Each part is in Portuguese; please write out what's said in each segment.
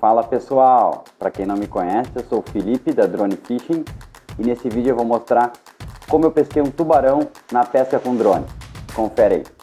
Fala pessoal, para quem não me conhece, eu sou o Felipe da Drone Fishing e nesse vídeo eu vou mostrar como eu pesquei um tubarão na pesca com drone. Confere aí.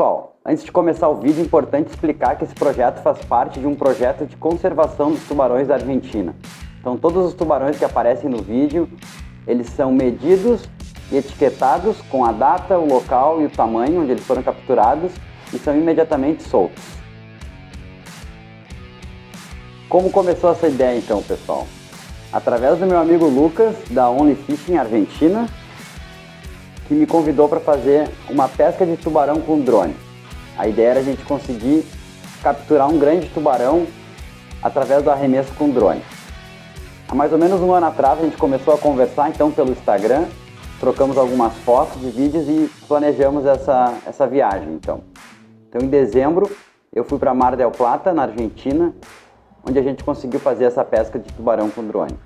Pessoal, antes de começar o vídeo é importante explicar que esse projeto faz parte de um projeto de conservação dos tubarões da Argentina. Então todos os tubarões que aparecem no vídeo, eles são medidos e etiquetados com a data, o local e o tamanho onde eles foram capturados e são imediatamente soltos. Como começou essa ideia então pessoal? Através do meu amigo Lucas, da Only Fishing Argentina, que me convidou para fazer uma pesca de tubarão com drone. A ideia era a gente conseguir capturar um grande tubarão através do arremesso com drone. Há mais ou menos um ano atrás a gente começou a conversar então pelo Instagram, trocamos algumas fotos e vídeos e planejamos essa, essa viagem então. Então em dezembro eu fui para Mar del Plata, na Argentina, onde a gente conseguiu fazer essa pesca de tubarão com drone.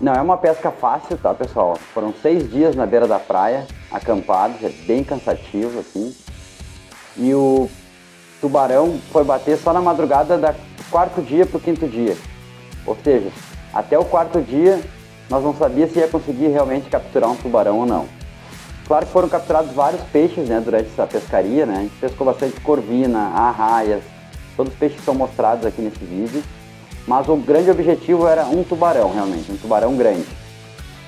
Não é uma pesca fácil, tá, pessoal? Foram seis dias na beira da praia, acampados, é bem cansativo, assim. E o tubarão foi bater só na madrugada do quarto dia para o quinto dia. Ou seja, até o quarto dia nós não sabíamos se ia conseguir realmente capturar um tubarão ou não. Claro que foram capturados vários peixes né, durante essa pescaria, né? A gente pescou bastante corvina, arraias, todos os peixes são mostrados aqui nesse vídeo. Mas o grande objetivo era um tubarão, realmente, um tubarão grande.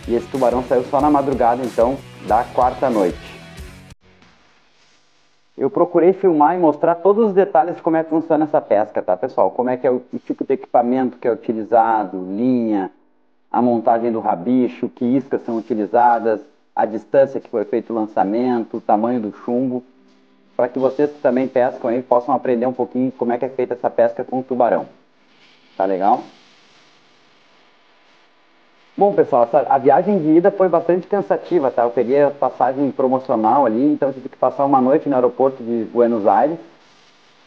E esse tubarão saiu só na madrugada, então, da quarta noite. Eu procurei filmar e mostrar todos os detalhes de como é que funciona essa pesca, tá, pessoal? Como é que é o, tipo de equipamento que é utilizado, linha, a montagem do rabicho, que iscas são utilizadas, a distância que foi feito o lançamento, o tamanho do chumbo, para que vocês que também pescam aí possam aprender um pouquinho como é que é feita essa pesca com o tubarão. Tá legal? Bom, pessoal, a viagem de ida foi bastante cansativa, tá? Eu peguei a passagem promocional ali, então tive que passar uma noite no aeroporto de Buenos Aires,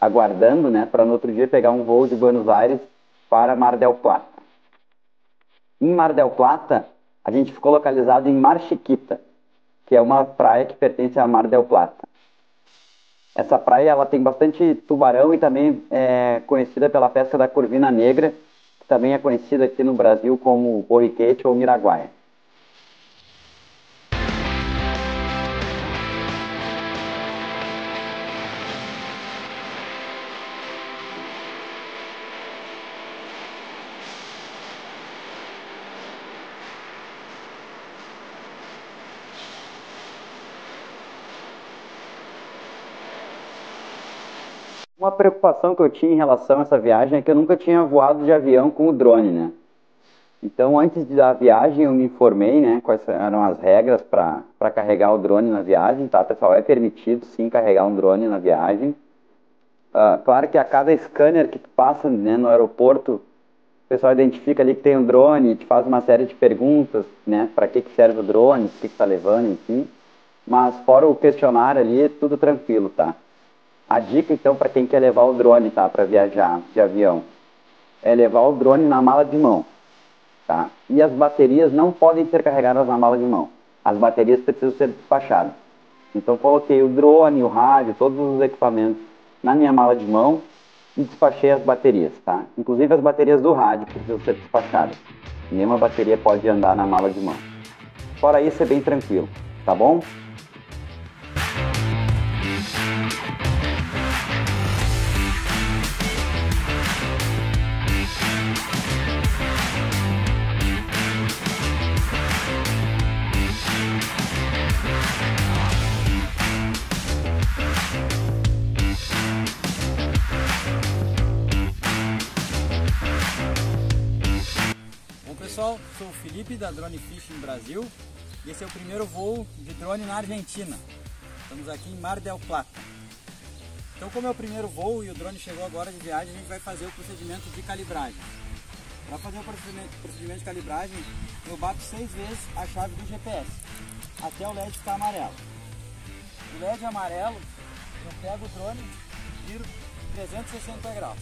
aguardando, né, para no outro dia pegar um voo de Buenos Aires para Mar del Plata. Em Mar del Plata, a gente ficou localizado em Mar Chiquita, que é uma praia que pertence a Mar del Plata. Essa praia ela tem bastante tubarão e também é conhecida pela pesca da corvina negra, que também é conhecida aqui no Brasil como borriquete ou miraguaia. Uma preocupação que eu tinha em relação a essa viagem é que eu nunca tinha voado de avião com o drone, né? Então, antes da viagem, eu me informei, né, quais eram as regras para carregar o drone na viagem, tá, pessoal? É permitido, sim, carregar um drone na viagem. Uh, claro que a cada scanner que tu passa né, no aeroporto, o pessoal identifica ali que tem um drone, te faz uma série de perguntas, né, para que, que serve o drone, o que está levando, enfim. Mas fora o questionário ali, é tudo tranquilo, tá? A dica então para quem quer levar o drone, tá, para viajar de avião, é levar o drone na mala de mão, tá? E as baterias não podem ser carregadas na mala de mão. As baterias precisam ser despachadas. Então coloquei o drone, o rádio, todos os equipamentos na minha mala de mão e despachei as baterias, tá? Inclusive as baterias do rádio precisam ser despachadas. Nenhuma bateria pode andar na mala de mão. Fora isso é bem tranquilo, tá bom? Pessoal, sou o Felipe da Drone Fishing Brasil e esse é o primeiro voo de drone na Argentina. Estamos aqui em Mar del Plata. Então como é o primeiro voo e o drone chegou agora de viagem, a gente vai fazer o procedimento de calibragem. Para fazer o procedimento, de calibragem, eu bato seis vezes a chave do GPS, até o LED ficar amarelo. O LED amarelo, eu pego o drone, giro 360 graus,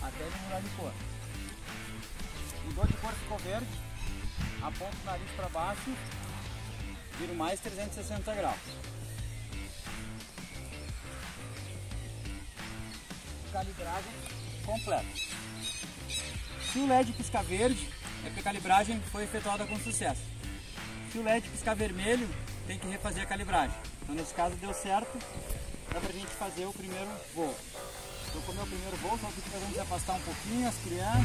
até ele mudar de cor. Mudou de cor, ficou verde, aponto o nariz para baixo, viro mais 360 graus. Calibragem completa. Se o LED piscar verde, é que a calibragem foi efetuada com sucesso. Se o LED piscar vermelho, tem que refazer a calibragem. Então nesse caso deu certo, dá pra gente fazer o primeiro voo. Como é o primeiro voo, só que gente afastar um pouquinho as crianças.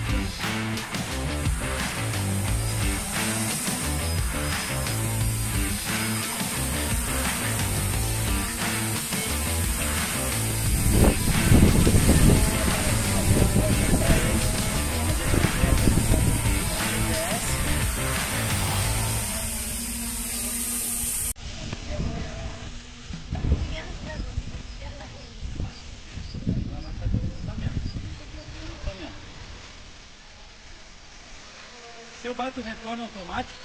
Bato o retorno automático,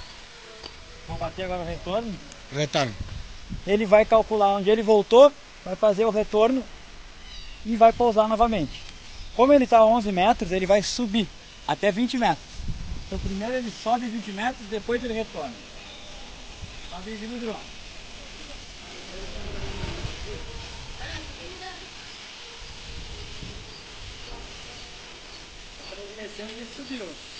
vou bater agora o retorno, Retorno. ele vai calcular onde ele voltou, vai fazer o retorno e vai pousar novamente. Como ele está a 11 metros, ele vai subir até 20 metros. Então primeiro ele sobe 20 metros, depois ele retorna. Tá vindo o drone. Desceu, ele subiu.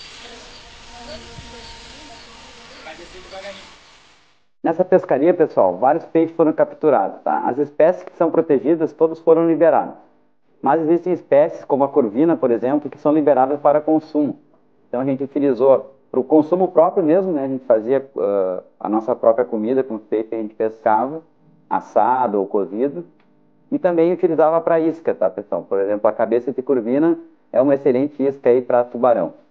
Nessa pescaria, pessoal, vários peixes foram capturados. Tá? As espécies que são protegidas, todos foram liberados. Mas existem espécies, como a corvina, por exemplo, que são liberadas para consumo. Então a gente utilizou para o consumo próprio mesmo, né? a gente fazia uh, a nossa própria comida com os peixes que a gente pescava, assado ou cozido. E também utilizava para isca, tá, pessoal? Por exemplo, a cabeça de corvina é uma excelente isca para tubarão.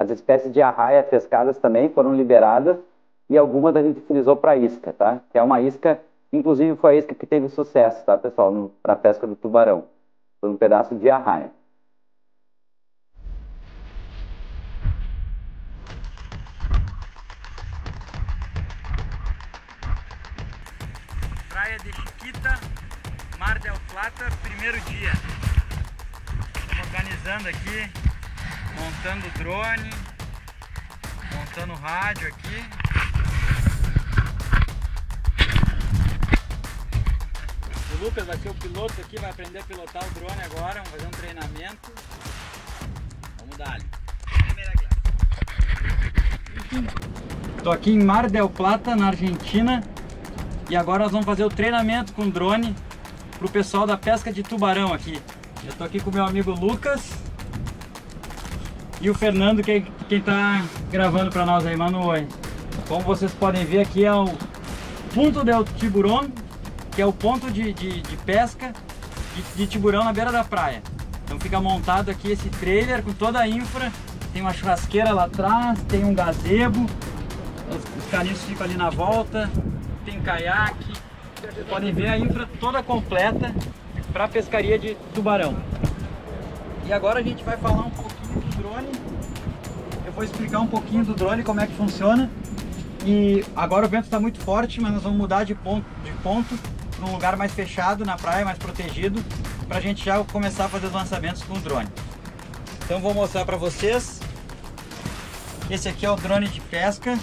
As espécies de arraia pescadas também foram liberadas e algumas a gente utilizou para isca, tá? Que é uma isca, inclusive foi a isca que teve sucesso, tá, pessoal, para a pesca do tubarão. Foi um pedaço de arraia. Praia de Chiquita, Mar del Plata, primeiro dia. Organizando aqui, montando o drone, montando o rádio aqui. O Lucas vai ser o piloto aqui, vai aprender a pilotar o drone agora, vamos fazer um treinamento. Vamos dar. Primeira classe. Estou aqui em Mar del Plata, na Argentina. E agora nós vamos fazer o treinamento com drone para o pessoal da pesca de tubarão aqui. Eu estou aqui com meu amigo Lucas e o Fernando, que quem está gravando para nós aí, mano. Oi. Como vocês podem ver aqui é o Ponto del Tiburón, que é o ponto de, de, de pesca de, de tiburão na beira da praia. Então fica montado aqui esse trailer com toda a infra, tem uma churrasqueira lá atrás, tem um gazebo, os, os caniços ficam ali na volta, tem caiaque. Vocês podem ver a infra toda completa para pescaria de tubarão. E agora a gente vai falar um drone. Eu vou explicar um pouquinho do drone, como é que funciona. E agora o vento está muito forte, mas nós vamos mudar de ponto, de ponto para um lugar mais fechado na praia, mais protegido, para a gente já começar a fazer os lançamentos com o drone. Então vou mostrar para vocês. Esse aqui é o drone de pesca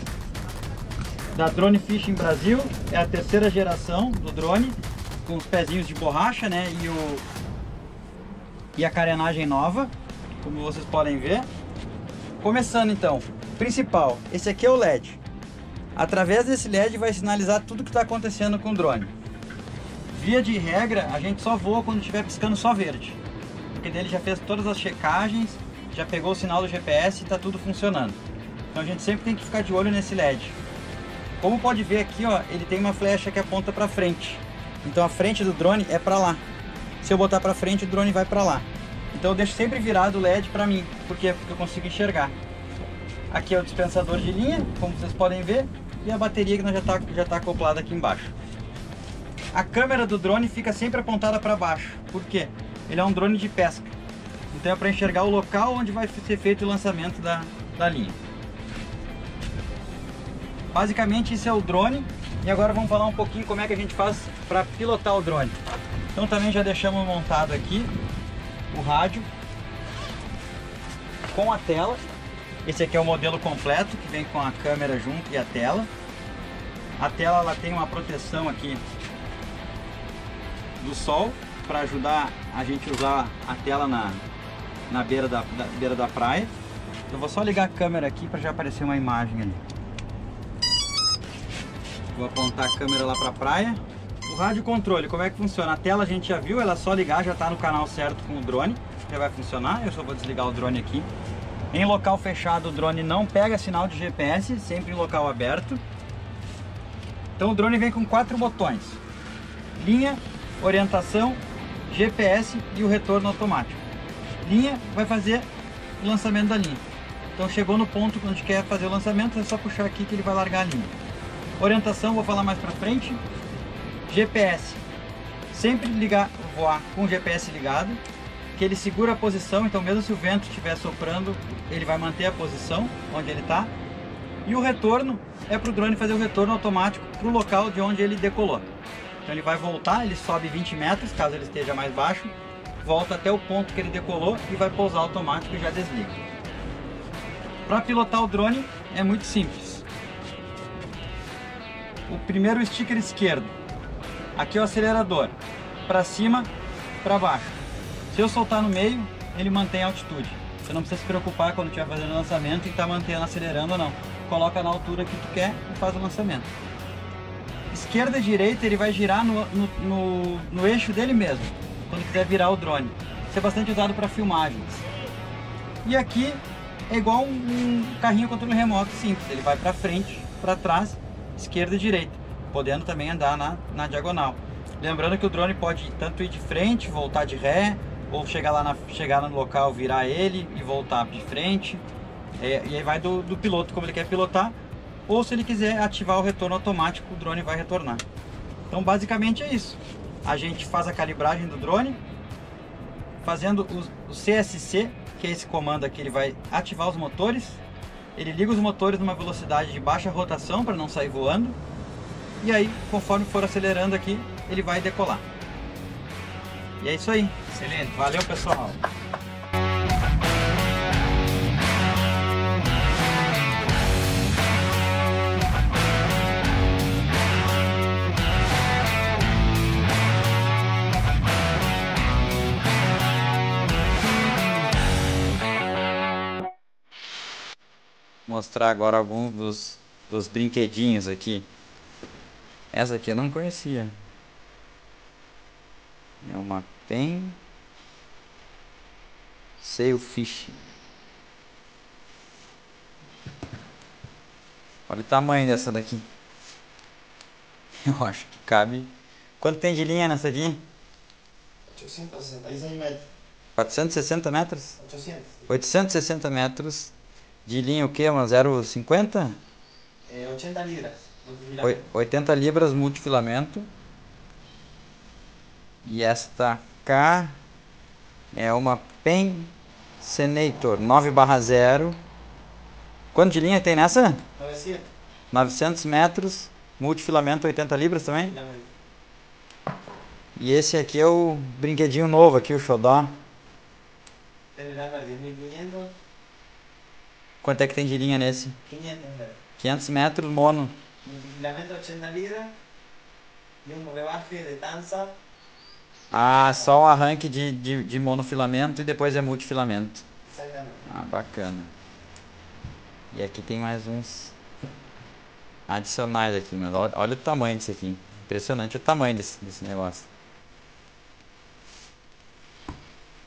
da Drone Fishing Brasil. É a terceira geração do drone, com os pezinhos de borracha, né? E, o, e a carenagem nova, como vocês podem ver. Começando então, principal, esse aqui é o LED. Através desse LED vai sinalizar tudo que está acontecendo com o drone. Via de regra, a gente só voa quando estiver piscando só verde. Porque dele já fez todas as checagens, já pegou o sinal do GPS e está tudo funcionando. Então a gente sempre tem que ficar de olho nesse LED. Como pode ver aqui, ó, ele tem uma flecha que aponta para frente. Então a frente do drone é para lá. Se eu botar para frente, o drone vai para lá. Então eu deixo sempre virado o LED para mim, porque, porque eu consigo enxergar. Aqui é o dispensador de linha, como vocês podem ver, e a bateria que já está já tá acoplada aqui embaixo. A câmera do drone fica sempre apontada para baixo, por quê? Ele é um drone de pesca, então é para enxergar o local onde vai ser feito o lançamento da, da linha. Basicamente esse é o drone e agora vamos falar um pouquinho como é que a gente faz para pilotar o drone. Então também já deixamos montado aqui o rádio com a tela. Esse aqui é o modelo completo que vem com a câmera junto e a tela. A tela ela tem uma proteção aqui do sol para ajudar a gente usar a tela na, na beira, da, da beira da praia. Eu vou só ligar a câmera aqui para já aparecer uma imagem ali. Vou apontar a câmera lá para a praia. Rádio controle, como é que funciona? A tela a gente já viu, ela é só ligar, já está no canal certo com o drone. Já vai funcionar, eu só vou desligar o drone aqui. Em local fechado o drone não pega sinal de GPS, sempre em local aberto. Então o drone vem com quatro botões. Linha, orientação, GPS e o retorno automático. Linha vai fazer o lançamento da linha. Então chegou no ponto onde quer fazer o lançamento, é só puxar aqui que ele vai largar a linha. Orientação, vou falar mais pra frente. GPS. Sempre ligar, voar com o GPS ligado, que ele segura a posição, então mesmo se o vento estiver soprando, ele vai manter a posição onde ele está. E o retorno é para o drone fazer o retorno automático para o local de onde ele decolou. Então ele vai voltar, ele sobe 20 metros, caso ele esteja mais baixo, volta até o ponto que ele decolou e vai pousar automático e já desliga. Para pilotar o drone é muito simples o primeiro sticker esquerdo. Aqui é o acelerador, para cima, para baixo. Se eu soltar no meio, ele mantém a altitude. Você não precisa se preocupar quando estiver fazendo o lançamento e está mantendo, acelerando ou não. Coloca na altura que tu quer e faz o lançamento. Esquerda e direita ele vai girar no, no, no, no eixo dele mesmo, quando quiser virar o drone. Isso é bastante usado para filmagens. E aqui é igual um carrinho controle remoto simples, ele vai para frente, para trás esquerda e direita, podendo também andar na, na diagonal. Lembrando que o drone pode tanto ir de frente, voltar de ré, ou chegar lá na, chegar no local, virar ele e voltar de frente. É, e aí vai do, do piloto como ele quer pilotar, ou se ele quiser ativar o retorno automático, o drone vai retornar. Então basicamente é isso. A gente faz a calibragem do drone, fazendo o, o CSC, que é esse comando aqui, ele vai ativar os motores, ele liga os motores numa velocidade de baixa rotação para não sair voando. E aí, conforme for acelerando aqui, ele vai decolar. E é isso aí. Excelente. Valeu, pessoal. mostrar agora alguns dos, dos brinquedinhos aqui. Essa aqui eu não conhecia. É uma pen Sailfish. Olha o tamanho dessa daqui. Eu acho que cabe. Quanto tem de linha nessa aqui? 866 metros. 460 metros? 800. 860 metros de linha o que? Uma 0,50? É 80 libras. 80 libras multifilamento. E esta cá é uma Pensenator 9 barra 0. Quanto de linha tem nessa? 900. 900 metros, multifilamento 80 libras também? E esse aqui é o brinquedinho novo aqui, o Xodó. Tem 10.500. Quanto é que tem de linha nesse? 500 metros. 500 metros mono. Filamento 80 libras e um rebarque de tança. Ah, só o arranque de, de, de monofilamento e depois é multifilamento. Exatamente. Ah, bacana. E aqui tem mais uns adicionais aqui, mas olha, olha o tamanho disso aqui. Impressionante o tamanho desse, desse negócio.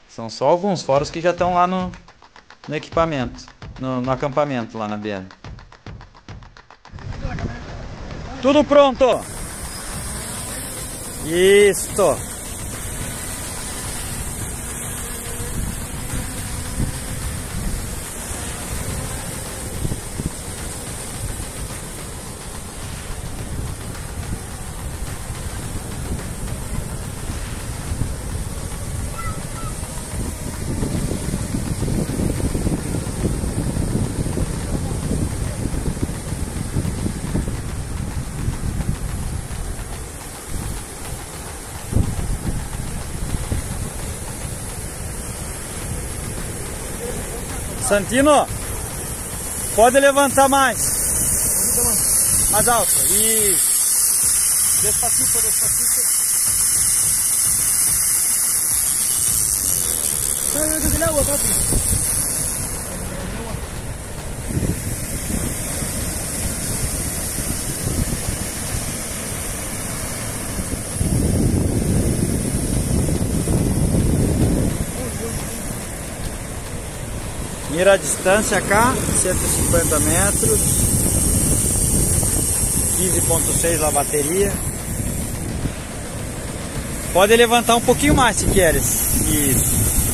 São só alguns, fora os que já estão lá no, no equipamento no, no acampamento lá na beira. Tudo pronto! Isto! Santino, pode levantar mais. Mais alto. Isso. Despacito, despacito. Mira a distância cá, 150 metros. 15.6 a bateria. Pode levantar um pouquinho mais se queres. Isso.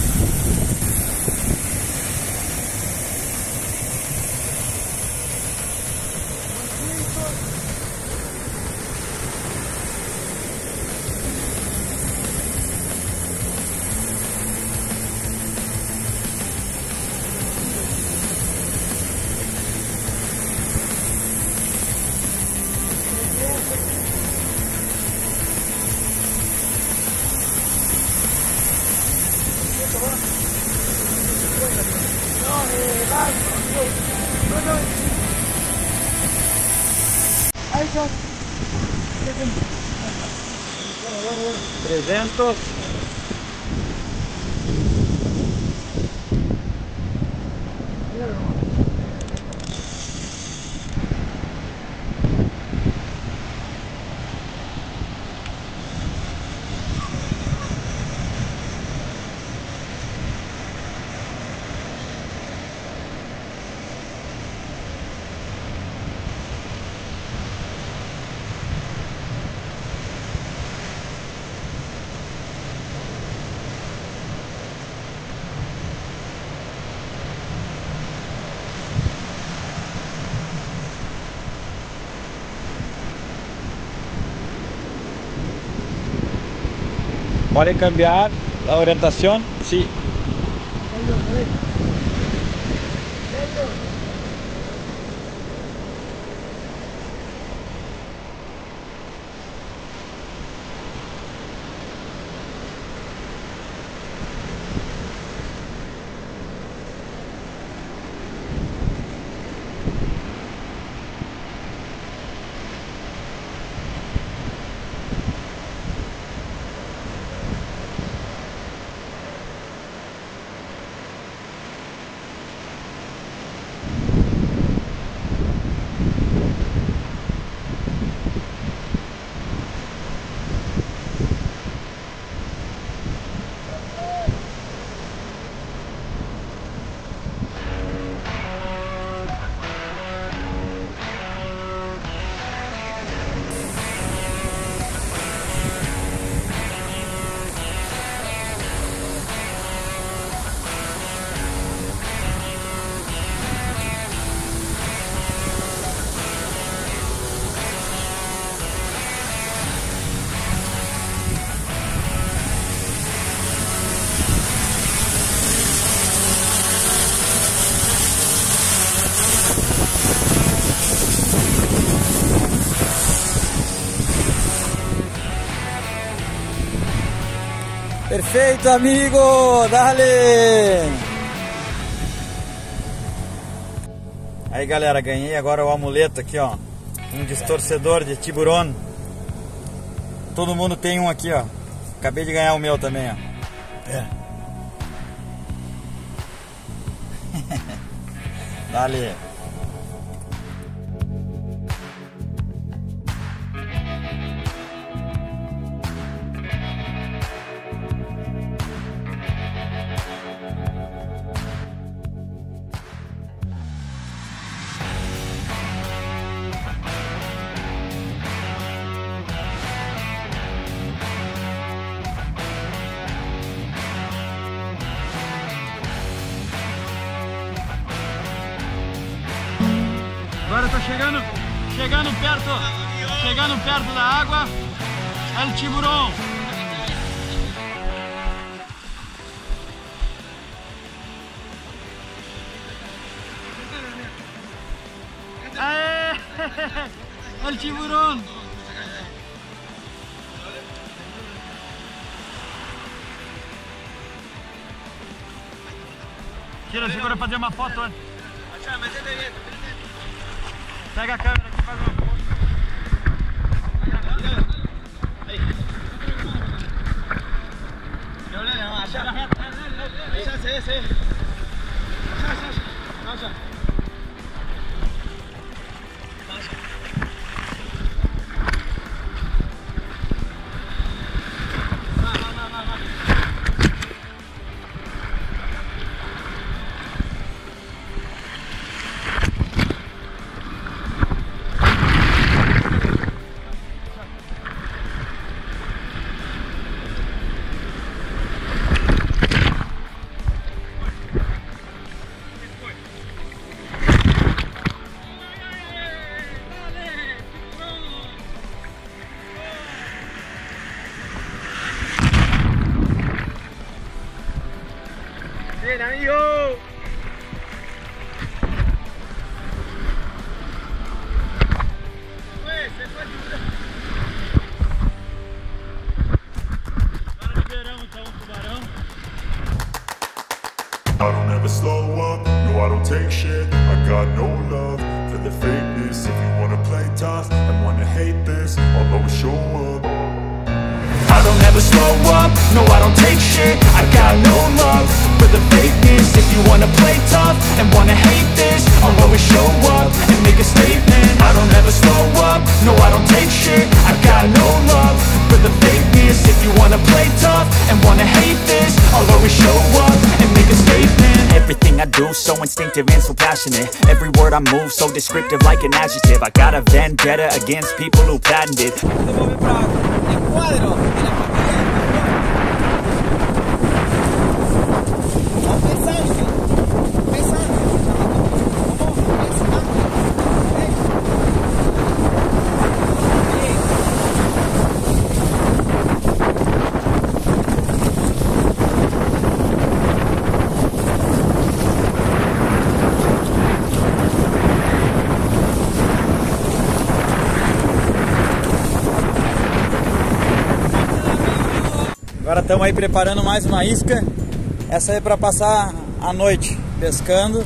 ¿Puede cambiar la orientación? Sí. Perfeito, amigo! Dale! Aí, galera, ganhei agora o amuleto aqui, ó. Um distorcedor de tiburão. Todo mundo tem um aqui, ó. Acabei de ganhar o meu também, ó. É. Dale! Chegando, chegando perto, chegando perto da água. El tiburão. Aê! El tiburão. Tira, segura fazer uma foto a câmera aqui e faz uma Mario! Instinctive and so passionate. Every word I move so descriptive like an adjective. I got a vendetta against people who patented Agora estamos aí preparando mais uma isca. Essa é para passar a noite pescando,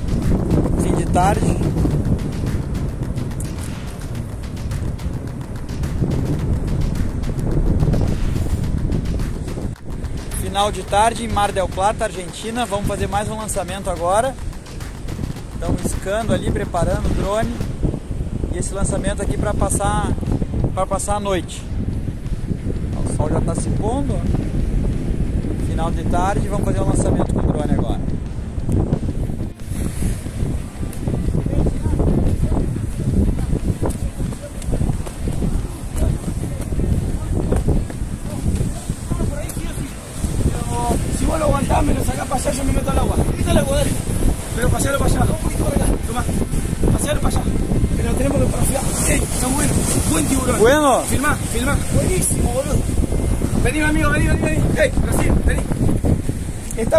fim de tarde. Final de tarde em Mar del Plata, Argentina. Vamos fazer mais um lançamento agora. Estamos iscando ali, preparando o drone. E esse lançamento aqui para passar para passar a noite. O sol já está se pondo. Final de tarde, vamos fazer o lançamento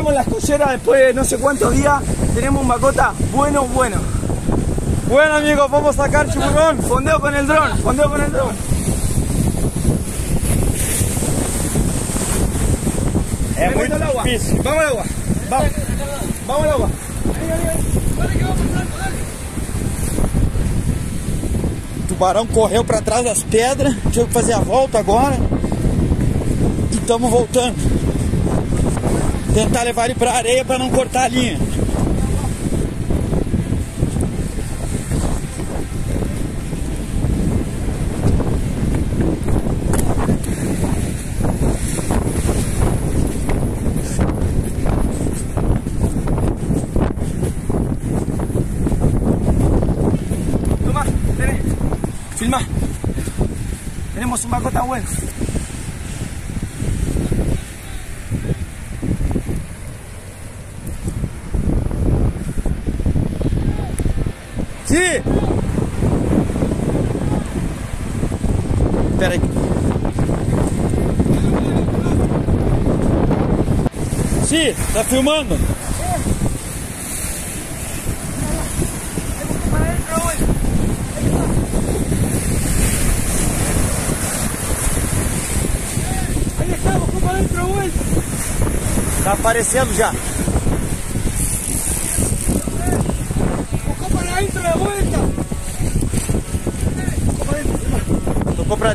En las colleras después de no sé cuántos días. Tenemos un macota bueno, bueno. Bueno amigos, vamos a sacar tiburón. Fondeo con el dron, fondeo con el dron. Muito meto al agua. difícil. Vamos al agua. Vamos. Vamos al agua. O tubarão correu para trás das pedras. Tive que fazer a volta agora. E estamos voltando. Tentar levar ele para areia para não cortar a linha. Filma. Tenemos un macota bueno. Sim! Pera aí. Sim, tá filmando? Tá aparecendo já.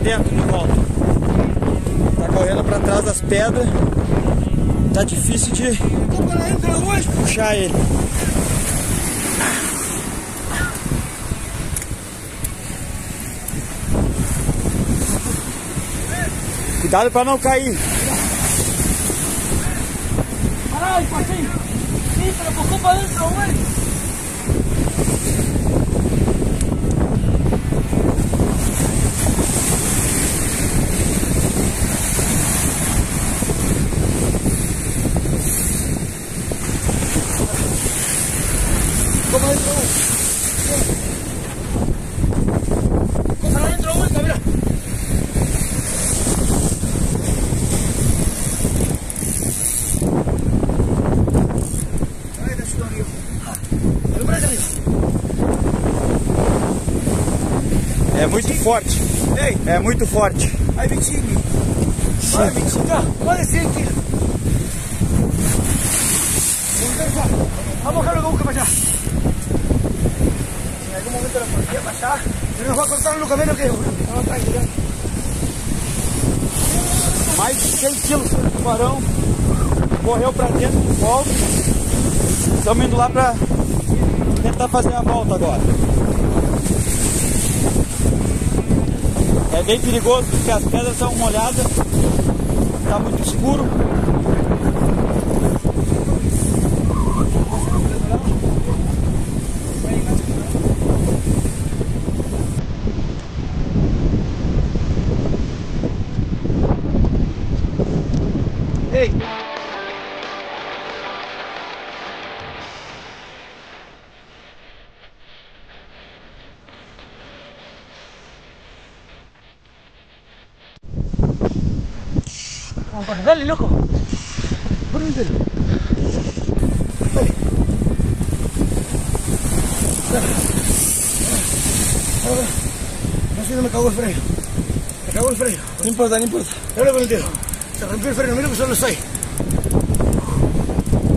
Dentro de volta. Tá correndo pra trás das pedras. Tá difícil de puxar ele. Cuidado pra não cair. Pará, Patinho. Sí, pero empujó para adentro, forte. Ei, É muito forte. Aí, Vitinho. Vai, Vitinho. Pode descer aqui. Vamos a bajar lo que busca para allá. Si en algún momento la policía pasa, pero nos va a cortar lo que menos que. No, tranquilo. Mais de 100 quilos de tubarão. Correu pra dentro de volta. Estamos indo lá pra tentar fazer a volta agora. É bem perigoso porque as pedras estão molhadas. Tá muito escuro. Importa, no importa. Dale con el dedo. Se rompió el freno, mira que solo. Suave.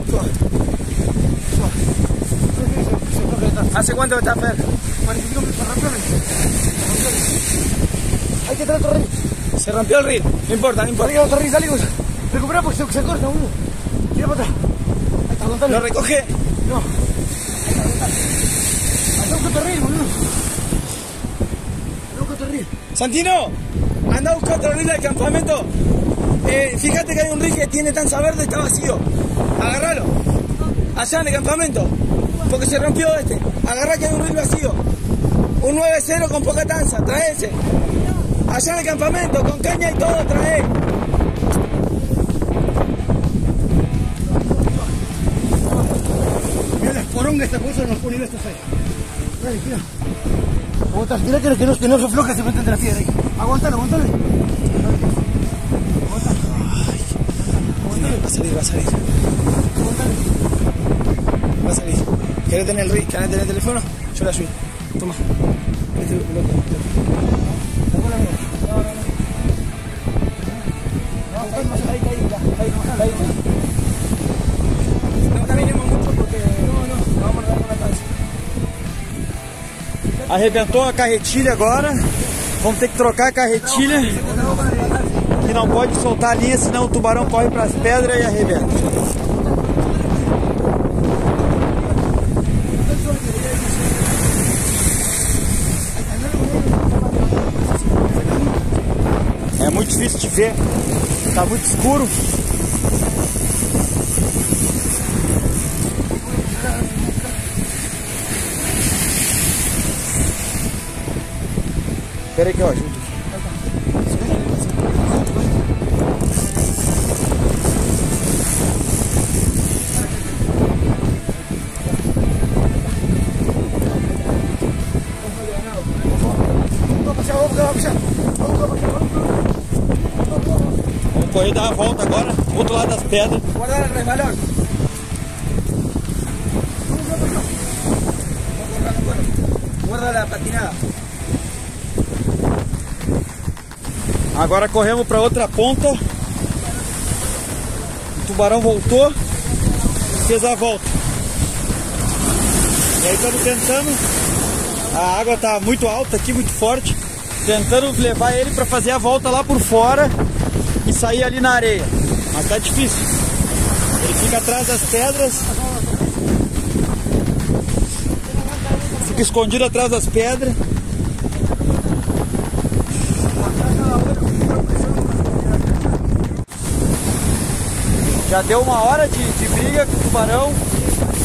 Suave. ¿Hace cuánto está Fer? 45 minutos, se rompió el ring. Hay que traer otro ring. Se rompió el ring. No importa, no Dale, otro ring, dale, cosa. Recupera porque se, se corta, boludo. Tira para atrás. Ahí está. ¿Lo recoge? No. Hacemos otro ring, boludo. Hacemos otro ring. Santino, anda a buscar otro ring del campamento. Eh, fíjate que hay un ring que tiene tanza verde está vacío. Agárralo. Allá en el campamento. Porque se rompió este. Agarrá que hay un ring vacío. Un 9-0 con poca tanza. Trae ese. Allá en el campamento, con caña y todo, trae. Mira las porongas esta cosa nos pone estos ahí. Dale, tira. Aguantás, mira que, que, no, que no se afloja se mete entre la piedra ahí. Aguantalo, aguantalo. Va a salir, va a salir. Va a salir. ¿Querés tener el ring? ¿Querés tener el teléfono? Yo la subí. Toma. Este, loco. No caminemos mucho porque no, no, vamos a dar una cabeza. Arrebentou a carretilha agora. Vamos ter que trocar a carretilha. Que não pode soltar a linha, senão o tubarão corre para as pedras e arrebenta. É muito difícil de ver. Tá muito escuro. Espera aí que eu ajudo. Vamos correr dar a volta agora, do outro lado das pedras. Guarda el resbalón. Agora corremos para outra ponta. O tubarão voltou, fez a volta. E aí estamos tentando. A água está muito alta aqui, muito forte. tentando levar ele para fazer a volta lá por fora e sair ali na areia. Mas tá difícil. Ele fica atrás das pedras. Fica escondido atrás das pedras. Já deu uma hora de, de briga com o tubarão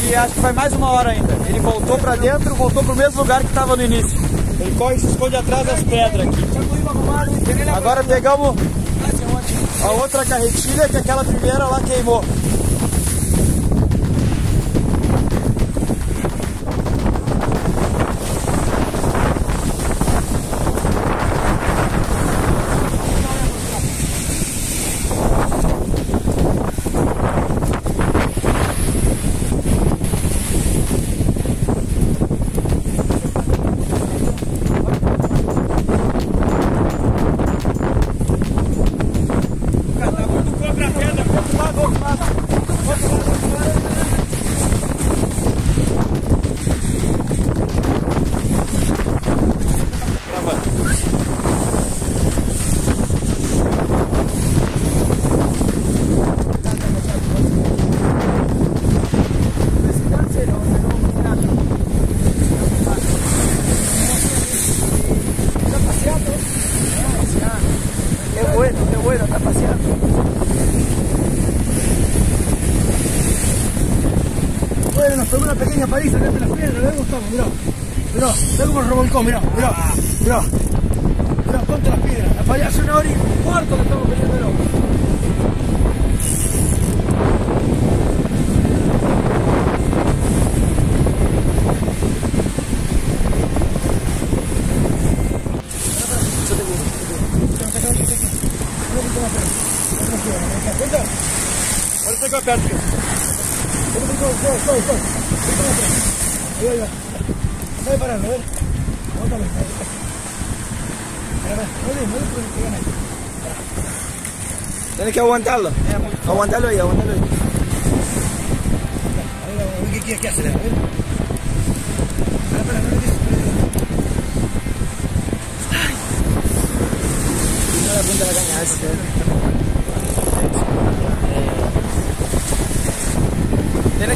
e acho que vai mais uma hora ainda. Ele voltou para dentro, voltou para o mesmo lugar que estava no início. Ele corre e se esconde atrás das pedras aqui. Agora pegamos a outra carretilha que aquela primeira lá queimou. Qué bueno, qué bueno, está paseando. Bueno, nos pegó una pequeña paliza acá entre las piedras, le gustamos, mirá. Mirá, mirá cómo revolcó, mirá, mirá, mirá. Mirá, contra las piedras. Hace una hora y un cuarto que estamos peleando el hombre. Ahí, ahí va. Voy parando, a ver. Tienes que aguantarlo. Aguantarlo ahí, aguantarlo ahí. ¿Qué quieres que hacer? A ver. Espera, espera, No la punta de la caña, a ver si te Tienes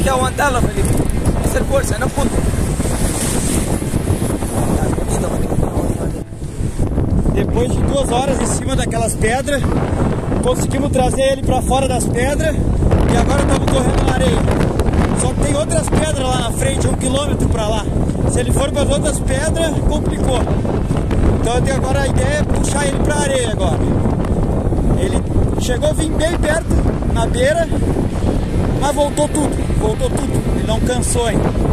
que aguantarlo, Felipe. Hacer fuerza, no punta. Depois de duas horas em cima daquelas pedras, conseguimos trazer ele para fora das pedras e agora estamos correndo na areia. Só que tem outras pedras lá na frente, um quilômetro para lá. Se ele for para as outras pedras, complicou. Então agora a ideia é puxar ele para a areia agora. Ele chegou a vir bem perto, na beira, mas voltou tudo, voltou tudo. Ele não cansou ainda.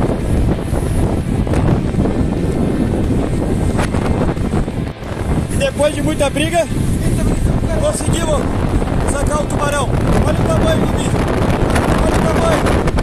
depois de muita briga, conseguimos sacar o tubarão. Olha o tamanho do bicho. Olha o tamanho.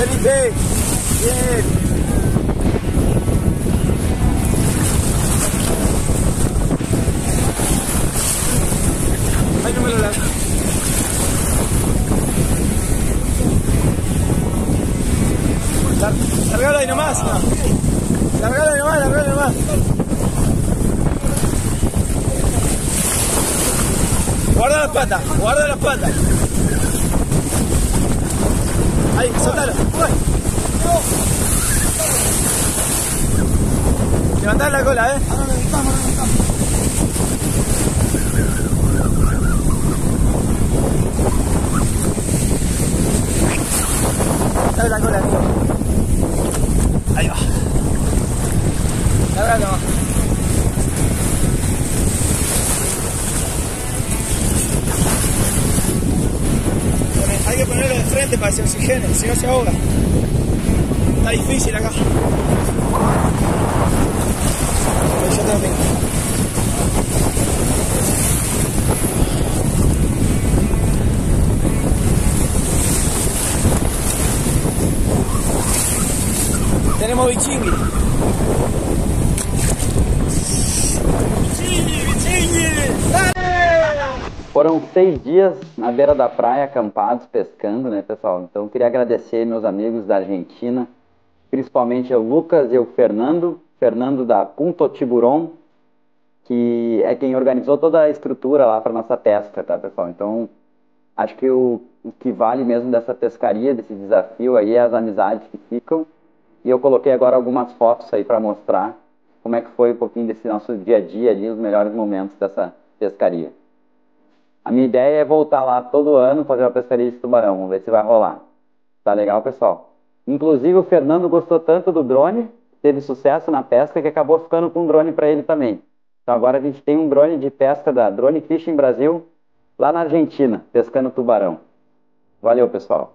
Felipe. Bien. Ay, no me lo lanzo. Largalo ahí nomás. Largalo ahí nomás, largalo ahí nomás. Guarda las patas, guarda las patas. Ahí, soltalo. Levantar la cola, eh. Dale la cola, tío. Ahí va. Lárgalo. Hay que frente para que se si no se ahoga. Está difícil acá. Ahí ya termino. Tenemos bichingui. Bichingui, bichingui. Foram seis dias na beira da praia, acampados, pescando, né, pessoal? Então, queria agradecer meus amigos da Argentina, principalmente o Lucas e o Fernando, Fernando da Punto Tiburon, que é quem organizou toda a estrutura lá para nossa pesca, tá, pessoal? Então, acho que o, o que vale mesmo dessa pescaria, desse desafio aí, é as amizades que ficam. E eu coloquei agora algumas fotos aí para mostrar como é que foi um pouquinho desse nosso dia a dia ali, os melhores momentos dessa pescaria. A minha ideia é voltar lá todo ano fazer uma pescaria de tubarão. Vamos ver se vai rolar. Tá legal, pessoal? Inclusive o Fernando gostou tanto do drone, teve sucesso na pesca que acabou ficando com um drone para ele também. Então agora a gente tem um drone de pesca da Drone Fishing Brasil lá na Argentina, pescando tubarão. Valeu, pessoal.